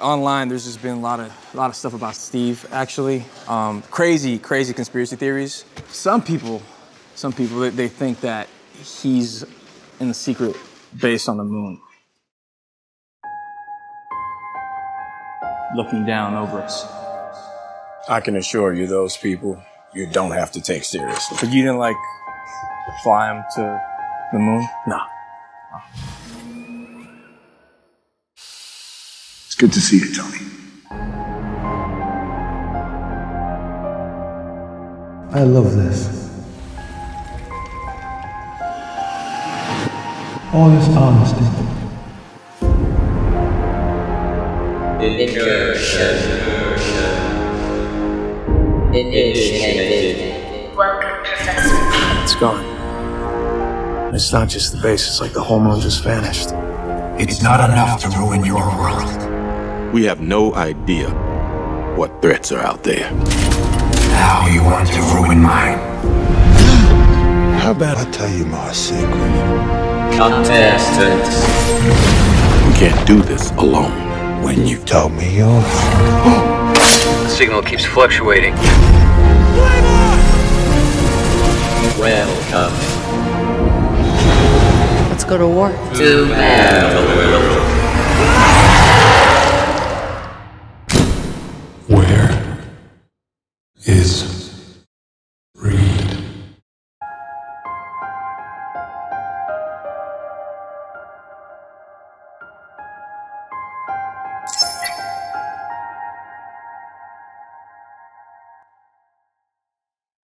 Online, there's just been a lot of a lot of stuff about Steve. Actually, um, crazy, crazy conspiracy theories. Some people, some people, they, they think that he's in the secret base on the moon, looking down over us. I can assure you, those people, you don't have to take seriously. But you didn't like fly him to the moon? Nah. It's good to see you, Tony. I love this. All this honesty. Welcome, Professor. It's gone. It's not just the base, it's like the whole moon just vanished. It's not enough to ruin your world. We have no idea what threats are out there. Now you want to ruin mine. How about I tell you my secret? Contestants. We can't do this alone. When you've told me yours. The signal keeps fluctuating. Welcome Let's go to war. to battle. is